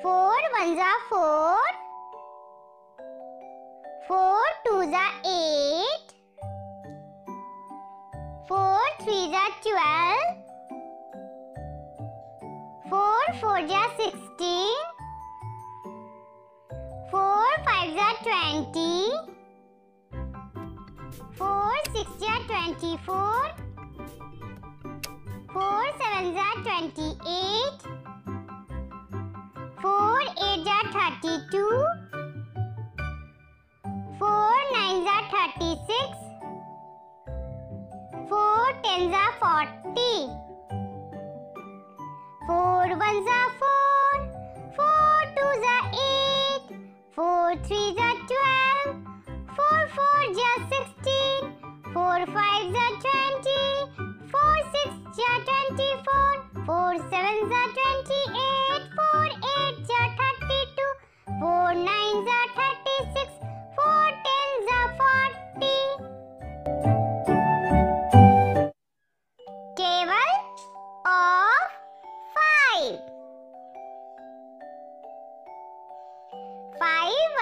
Four ones are four. Four Four twos are eight. Four Four threes are twelve. Four Four fours are sixteen. Four Four fives are twenty. Four six are twenty-four. Four Four sevens are twenty-eight. 8s are 32, Four nines are 36, Four tens are 40, Four ones are 4, Four twos are 8, Four threes are 12, 4 4s are 16, Four fives are 20, 4 6s are 24, Four sevens are 20.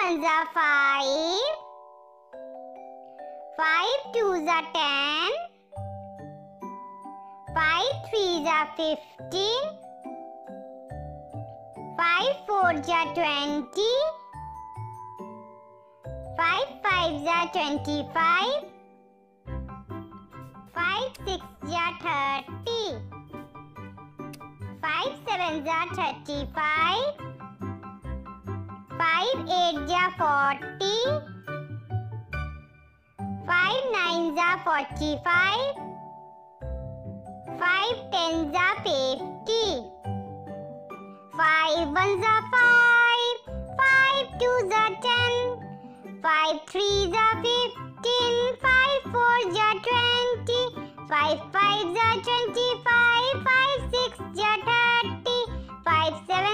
ones are 5. 5 twos are 10. 5 threes are 15. 5 fours are 20. 5 fives are 25. 5 sixes are 30. 5 sevens are 35. Five eight जा forty five nine जा forty five five ten जा fifty five one जा five five two जा ten five three जा fifteen five four जा twenty five five जा twenty five five six जा thirty five seven